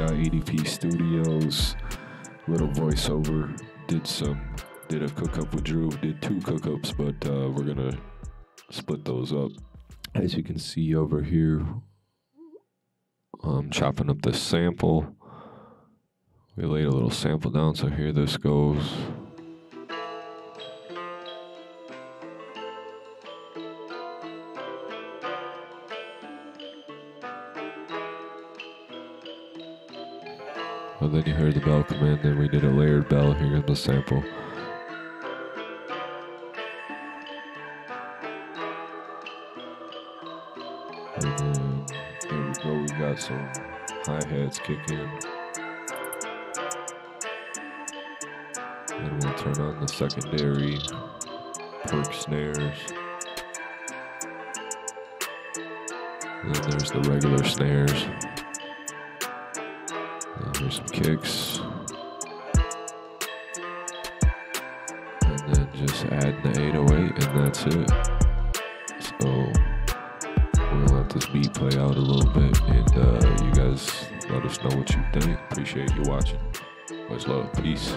out EDP Studios. Little voiceover. Did some. Did a cook up with Dru. Did two cook ups, but uh, we're gonna split those up. As you can see over here, I'm chopping up the sample. We laid a little sample down, so here this goes. Well, then you heard the bell come in, then we did a layered bell. Here's the sample. And then there we go, we got some hi hats kick in. Then we'll turn on the secondary perk snares. And then there's the regular snares. And there's some kicks. And then just add the 808 and that's it. So we're gonna let this beat play out a little bit and uh, you guys let us know what you think. Appreciate you watching. Much love. Peace.